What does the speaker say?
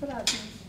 Gracias.